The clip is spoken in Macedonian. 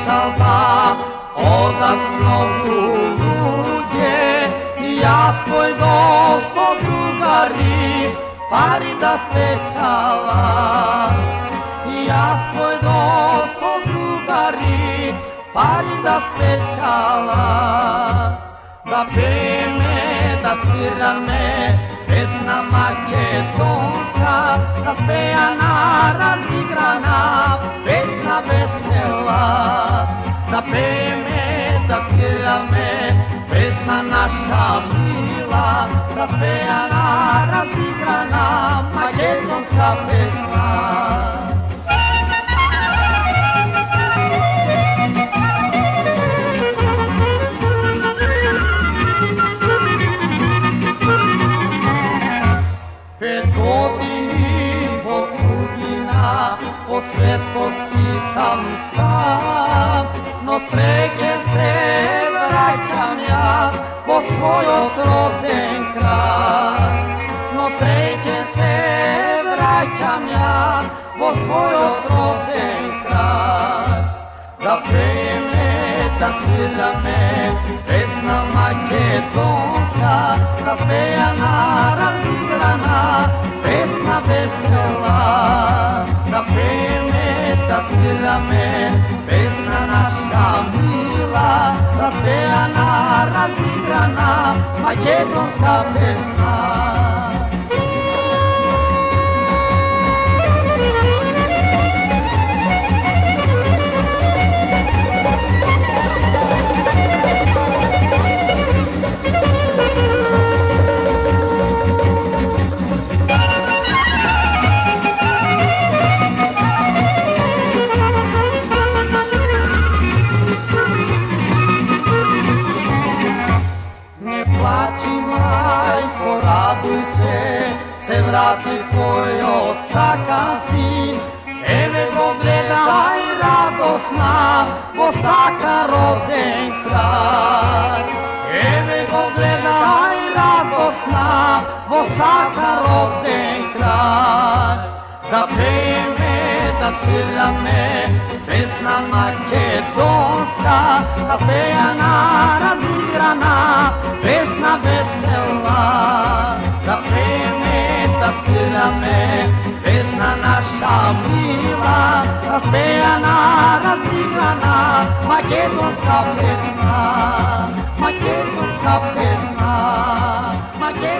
печалба одат многу луѓе. Јас појдо со другари пари да спечала јас појдо со другари пари да спечала да пееме да свираме песна македонска да спејана разиграна песна весела. napijeme, zaspívame, pesna naša milá, razpejaná, razigraná, makedonská pesna. po svet podskýtam sám. Но среќен се враќам јас во својот роден крај. Но среќен се враќам јас во својот роден крај. Да преме, да свираме песна македонска, да спејана, разиграна, наша мила, распеана, разиграна, македонска песна. Се врати твојот сакан син, еве го гледај радосна во сака роден крај. Еве го гледај радосна во сака роден крај. Да пееме, да свираме, песна македонска, да спејана, разиграна, песна весела. βασιλαμέ Πες να να σαμίλα, να σπέανα, να σιγανά Μα και το σκαπέσνα, μα και